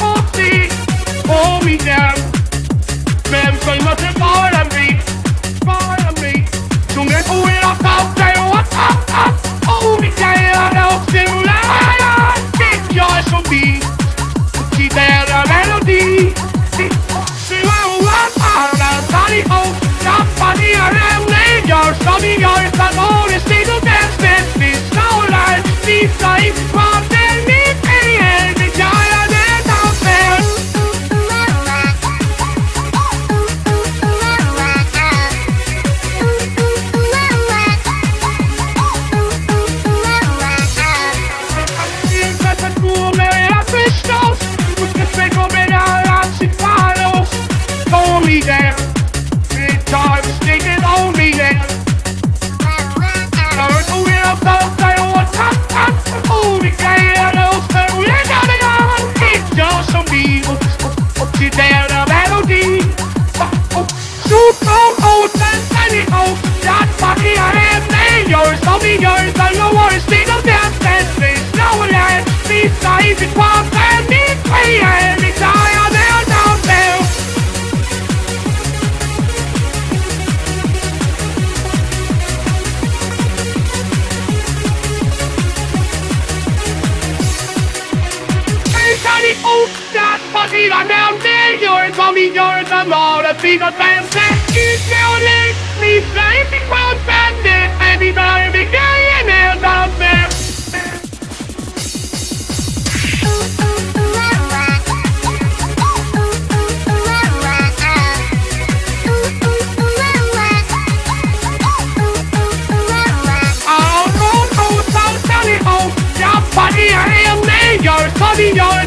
Hold me. Hold me down. The old that fucking on down there, you're mommy, you're the more the big of them that you tell me, me baby, well, bandit, and be very big guy, and they're down there. Oh, no, no, so tell it home. Yeah, buddy. You're you're